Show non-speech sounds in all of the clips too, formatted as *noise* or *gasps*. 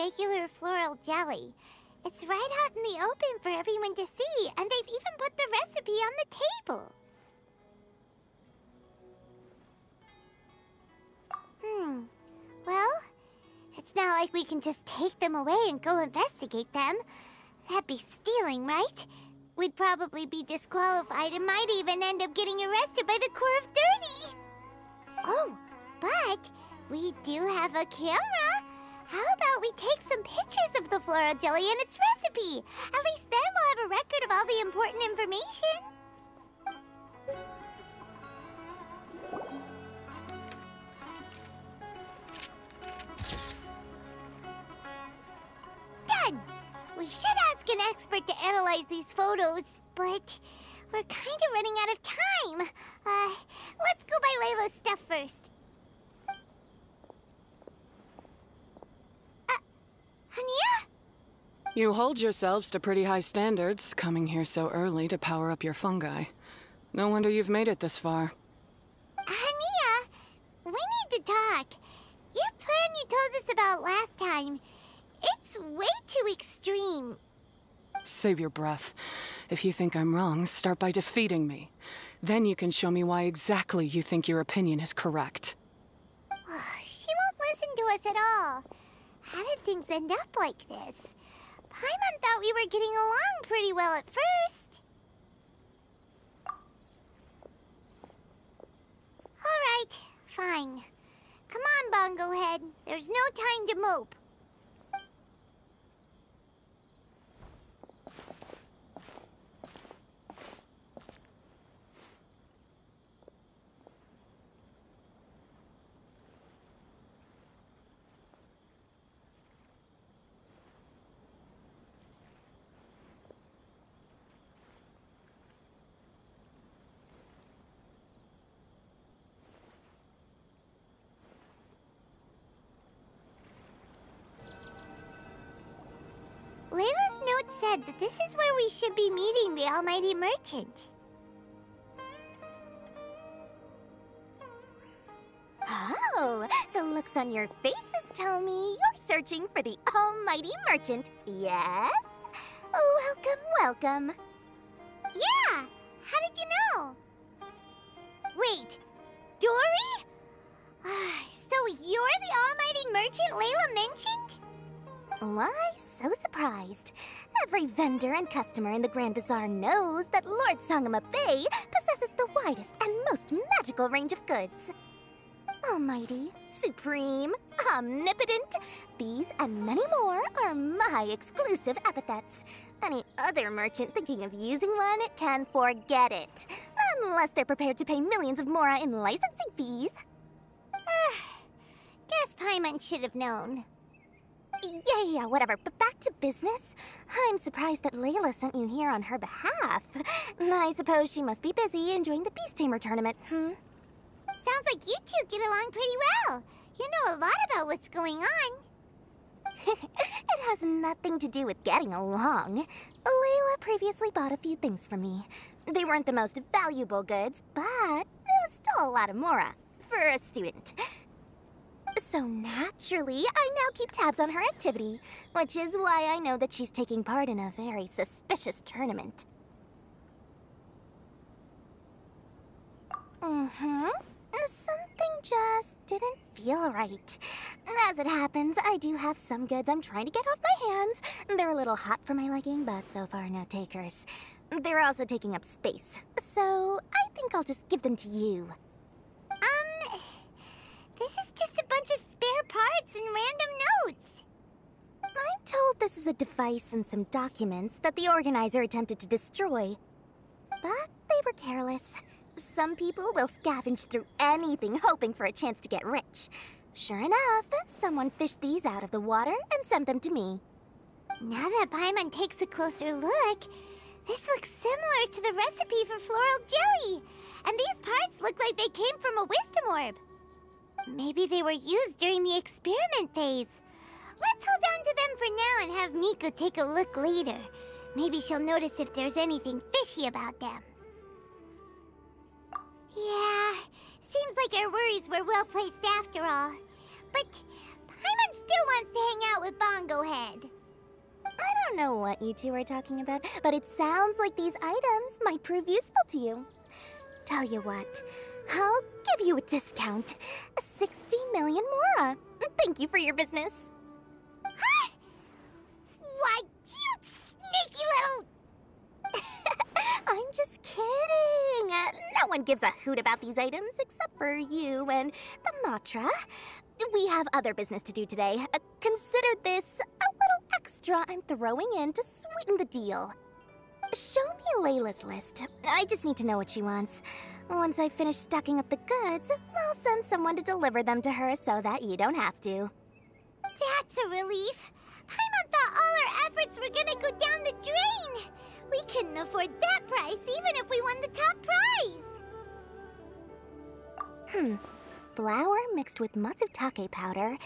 regular floral jelly. It's right out in the open for everyone to see, and they've even put the recipe on the table. Hmm. Well, it's not like we can just take them away and go investigate them. That'd be stealing, right? We'd probably be disqualified and might even end up getting arrested by the Corps of Thirty. Oh, but we do have a camera. How about we take some pictures of the floral jelly and its recipe? At least then we'll have a record of all the important information. Done! We should ask an expert to analyze these photos, but we're kind of running out of time. Uh, let's go buy Layla's stuff first. Uh, Haniyyah? You hold yourselves to pretty high standards, coming here so early to power up your fungi. No wonder you've made it this far. Haniyyah, we need to talk. Your plan you told us about last time, it's way too extreme. Save your breath. If you think I'm wrong, start by defeating me. Then you can show me why exactly you think your opinion is correct. *sighs* she won't listen to us at all. How did things end up like this? Paimon thought we were getting along pretty well at first. All right, fine. Come on, Bongo Head. There's no time to mope. Layla's note said that this is where we should be meeting the Almighty Merchant. Oh, the looks on your faces tell me you're searching for the almighty merchant, yes? Welcome, welcome. Yeah! How did you know? Wait, Dori? Ah, so you're the Almighty Merchant Layla mentioned? Oh, Why so surprised? Every vendor and customer in the Grand Bazaar knows that Lord Sangemah Bay possesses the widest and most magical range of goods. Almighty, supreme, omnipotent, these and many more are my exclusive epithets. Any other merchant thinking of using one can forget it. Unless they're prepared to pay millions of mora in licensing fees. *sighs* Guess Paimon should have known. Yeah, yeah, whatever. But back to business. I'm surprised that Layla sent you here on her behalf. I suppose she must be busy enjoying the Beast Tamer tournament, hmm? Sounds like you two get along pretty well. You know a lot about what's going on. *laughs* it has nothing to do with getting along. Layla previously bought a few things from me. They weren't the most valuable goods, but it was still a lot of mora for a student. So naturally, I now keep tabs on her activity, which is why I know that she's taking part in a very suspicious tournament. Mm-hmm. Something just didn't feel right. As it happens, I do have some goods I'm trying to get off my hands. They're a little hot for my liking, but so far no takers. They're also taking up space, so I think I'll just give them to you. Um, this is just a bunch of parts and random notes. I'm told this is a device and some documents that the organizer attempted to destroy. But they were careless. Some people will scavenge through anything hoping for a chance to get rich. Sure enough, someone fished these out of the water and sent them to me. Now that Paimon takes a closer look, this looks similar to the recipe for floral jelly. And these parts look like they came from a wisdom orb. Maybe they were used during the experiment phase. Let's hold on to them for now and have Miko take a look later. Maybe she'll notice if there's anything fishy about them. Yeah, seems like our worries were well placed after all. But Paimon still wants to hang out with Bongo Head. I don't know what you two are talking about, but it sounds like these items might prove useful to you. Tell you what, I'll give you a discount. 60 million mora. Thank you for your business. *gasps* Why, you sneaky little... *laughs* I'm just kidding. No one gives a hoot about these items except for you and the Matra. We have other business to do today. Uh, consider this a little extra I'm throwing in to sweeten the deal. Show me Layla's list. I just need to know what she wants. Once I finish stocking up the goods, I'll send someone to deliver them to her so that you don't have to. That's a relief. Paimon thought all our efforts were gonna go down the drain. We couldn't afford that price even if we won the top prize. Hmm. Flour mixed with matsutake powder,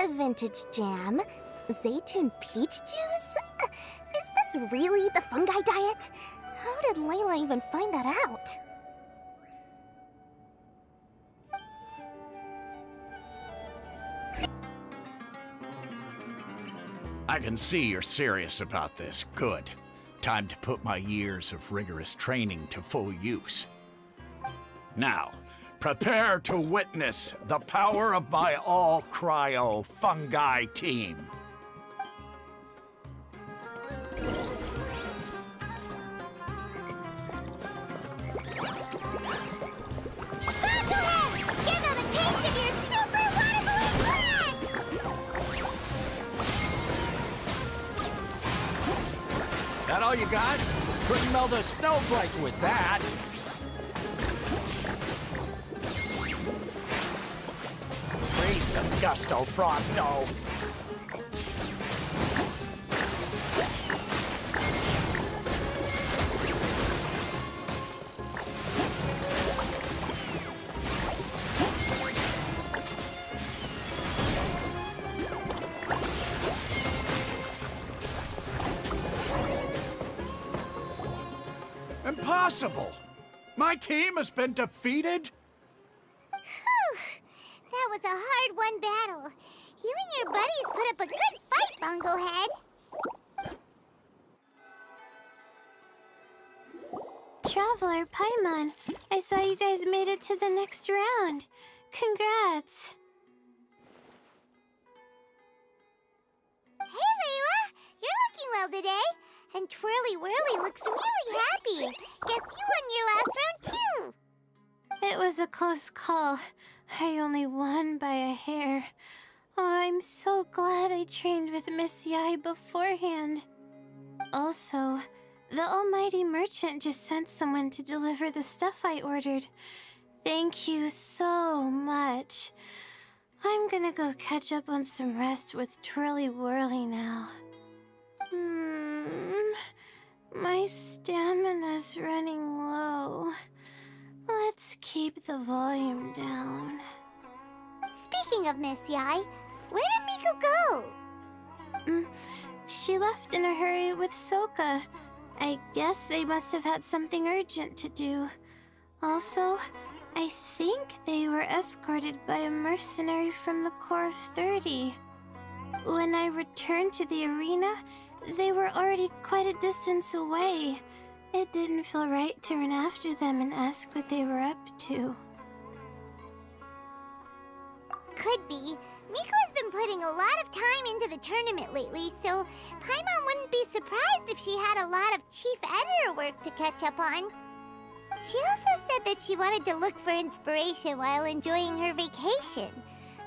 a vintage jam, zaytun peach juice? Is this really the fungi diet? How did Layla even find that out? I can see you're serious about this. Good. Time to put my years of rigorous training to full use. Now, prepare to witness the power of my all cryo fungi team. That all you got? Couldn't melt a snowflake with that. Freeze the Gusto Frosto. Impossible! My team has been defeated? Whew! That was a hard-won battle. You and your buddies put up a good fight, Bongo Head. Traveler Paimon, I saw you guys made it to the next round. Congrats. Hey, Layla! You're looking well today. And Twirly Whirly looks really happy. Guess you won your last round, too. It was a close call. I only won by a hair. Oh, I'm so glad I trained with Miss Yae beforehand. Also, the almighty merchant just sent someone to deliver the stuff I ordered. Thank you so much. I'm gonna go catch up on some rest with Twirly Whirly now. Hmm, my stamina's running low. Let's keep the volume down. Speaking of Miss Yae, where did Miko go? Mm, she left in a hurry with Soka. I guess they must have had something urgent to do. Also, I think they were escorted by a mercenary from the Corps of 30. When I returned to the arena, they were already quite a distance away. It didn't feel right to run after them and ask what they were up to. Could be. Miko has been putting a lot of time into the tournament lately, so Paimon wouldn't be surprised if she had a lot of chief editor work to catch up on. She also said that she wanted to look for inspiration while enjoying her vacation.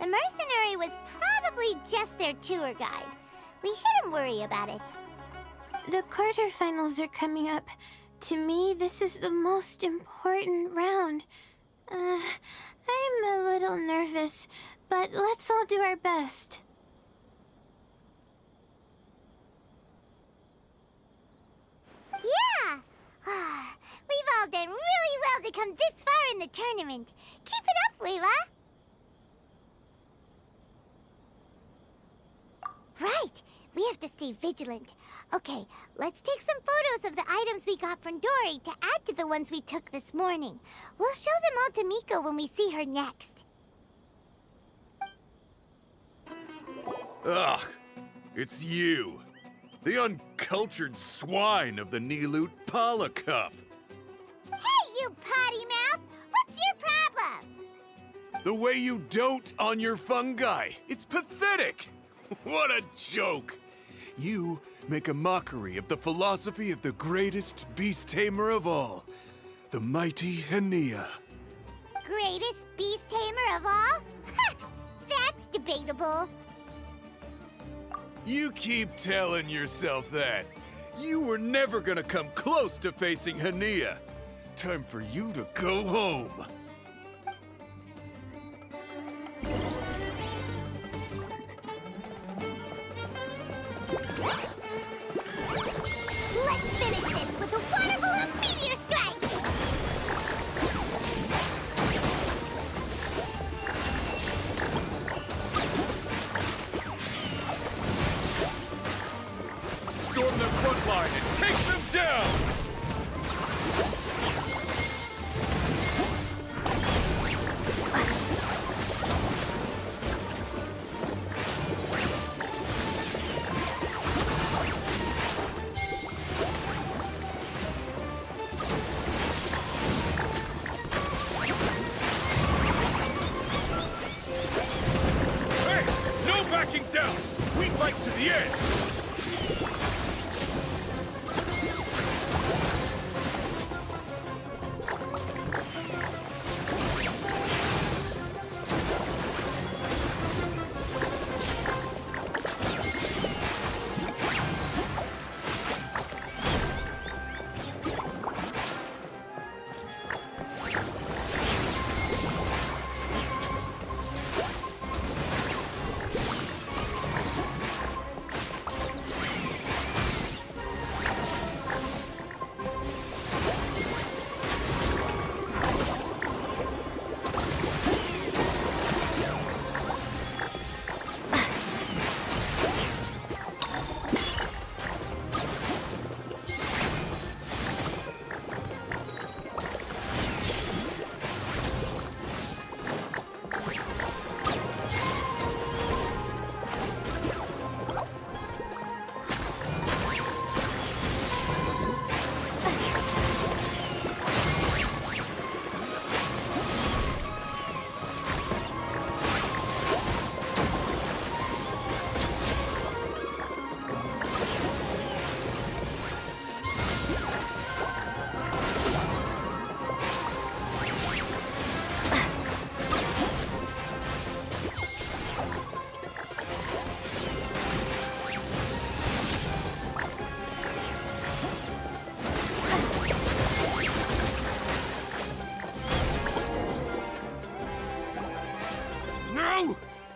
The mercenary was probably just their tour guide. We shouldn't worry about it. The quarterfinals are coming up. To me, this is the most important round. Uh, I'm a little nervous, but let's all do our best. Yeah! We've all done really well to come this far in the tournament. Keep it up, Layla! Right! We have to stay vigilant. Okay, let's take some photos of the items we got from Dori to add to the ones we took this morning. We'll show them all to Miko when we see her next. Ugh, it's you. The uncultured swine of the Nilut Pala Cup. Hey, you potty mouth! What's your problem? The way you dote on your fungi. It's pathetic. *laughs* What a joke. You make a mockery of the philosophy of the greatest beast tamer of all, the mighty Haniyyah. Greatest beast tamer of all? That's debatable. You keep telling yourself that. You were never gonna come close to facing Haniyyah. Time for you to go home.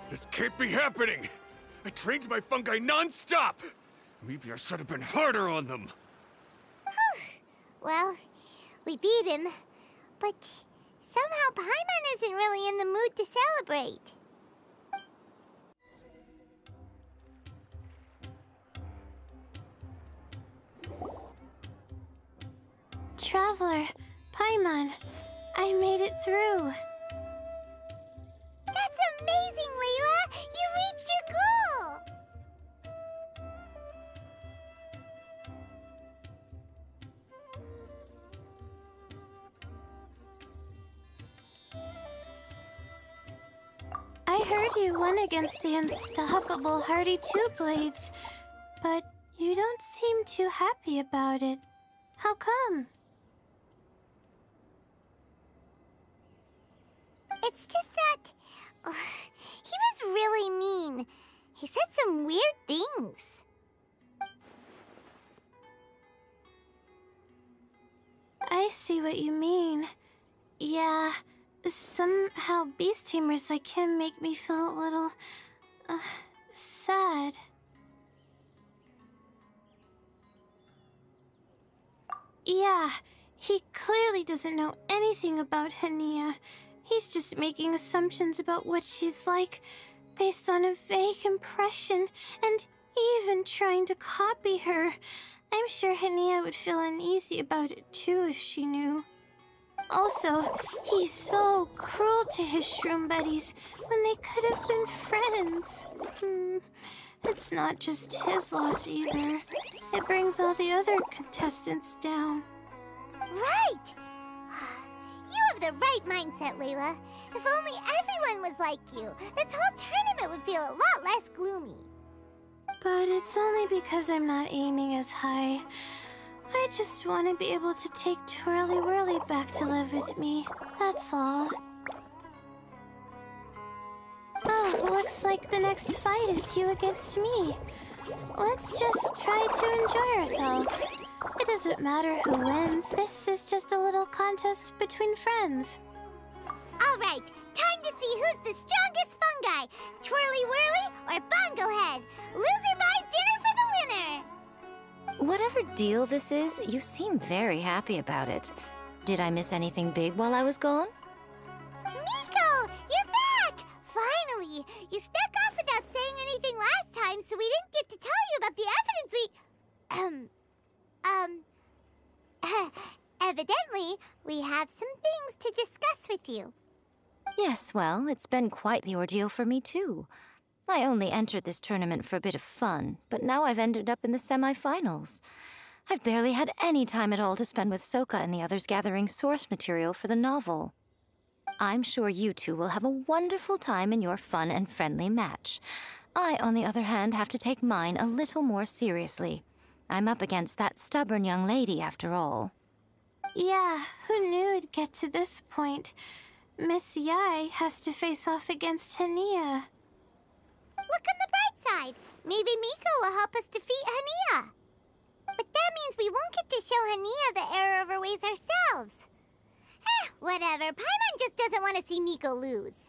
This can't be happening! I trained my fungi non-stop! Maybe I should have been harder on them. *sighs* Well, we beat him, but somehow Paimon isn't really in the mood to celebrate. Traveler, Paimon, I made it through. Amazing, Layla! You reached your goal! I heard you won against the unstoppable Hardy Two Blades, but you don't seem too happy about it. How come? I see what you mean. Yeah, somehow beast tamers like him make me feel a little. Uh, sad. Yeah, he clearly doesn't know anything about Haniyyah. He's just making assumptions about what she's like based on a vague impression and even trying to copy her. I'm sure Haniyyah would feel uneasy about it too if she knew. Also, he's so cruel to his shroom buddies when they could have been friends. Hmm. It's not just his loss either. It brings all the other contestants down. Right! *sighs* You have the right mindset, Layla. If only everyone was like you, this whole tournament would feel a lot less gloomy. But it's only because I'm not aiming as high. I just want to be able to take Twirly Whirly back to live with me. That's all. Oh, looks like the next fight is you against me. Let's just try to enjoy ourselves. It doesn't matter who wins. This is just a little contest between friends. All right, time to see who's the strongest fungi, Twirly Whirly or Bongo Head. Loser buys dinner for the winner. Whatever deal this is, you seem very happy about it. Did I miss anything big while I was gone? Miko, you're back! Finally! You snuck off without saying anything last time, so we didn't get to tell you about the evidence we... Um... Um... *laughs* evidently, we have some things to discuss with you. Yes, well, it's been quite the ordeal for me, too. I only entered this tournament for a bit of fun, but now I've ended up in the semifinals. I've barely had any time at all to spend with Soka and the others gathering source material for the novel. I'm sure you two will have a wonderful time in your fun and friendly match. I, on the other hand, have to take mine a little more seriously. I'm up against that stubborn young lady, after all. Yeah, who knew it'd get to this point? Miss Yae has to face off against Haniyyah. Look on the bright side. Maybe Miko will help us defeat Haniyyah. But that means we won't get to show Haniyyah the error of her ways ourselves. Eh, whatever. Paimon just doesn't want to see Miko lose.